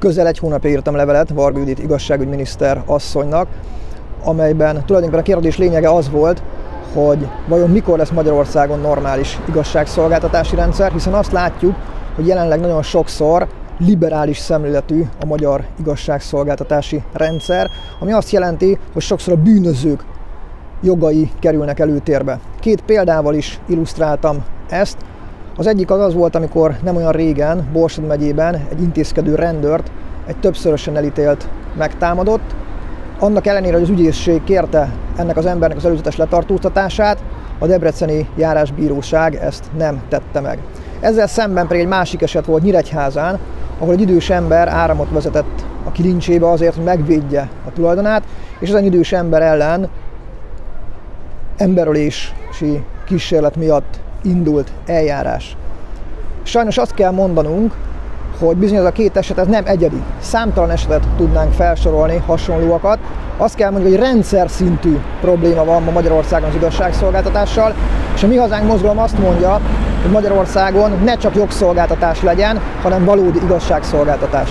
Közel egy hónapja írtam levelet Varga Judit igazságügyminiszter asszonynak, amelyben tulajdonképpen a kérdés lényege az volt, hogy vajon mikor lesz Magyarországon normális igazságszolgáltatási rendszer, hiszen azt látjuk, hogy jelenleg nagyon sokszor liberális szemléletű a magyar igazságszolgáltatási rendszer, ami azt jelenti, hogy sokszor a bűnözők jogai kerülnek előtérbe. Két példával is illusztráltam ezt. Az egyik az az volt, amikor nem olyan régen Borsod megyében egy intézkedő rendőrt egy többszörösen elítélt megtámadott. Annak ellenére, hogy az ügyészség kérte ennek az embernek az előzetes letartóztatását, a Debreceni járásbíróság ezt nem tette meg. Ezzel szemben pedig egy másik eset volt Nyíregyházán, ahol egy idős ember áramot vezetett a kilincsébe azért, hogy megvédje a tulajdonát, és ezen idős ember ellen emberölési kísérlet miatt indult eljárás. Sajnos azt kell mondanunk, hogy bizony ez a két eset ez nem egyedi. Számtalan esetet tudnánk felsorolni, hasonlóakat. Azt kell mondani, hogy rendszer szintű probléma van ma Magyarországon az igazságszolgáltatással, és a Mi Hazánk mozgalom azt mondja, hogy Magyarországon ne csak jogszolgáltatás legyen, hanem valódi igazságszolgáltatás.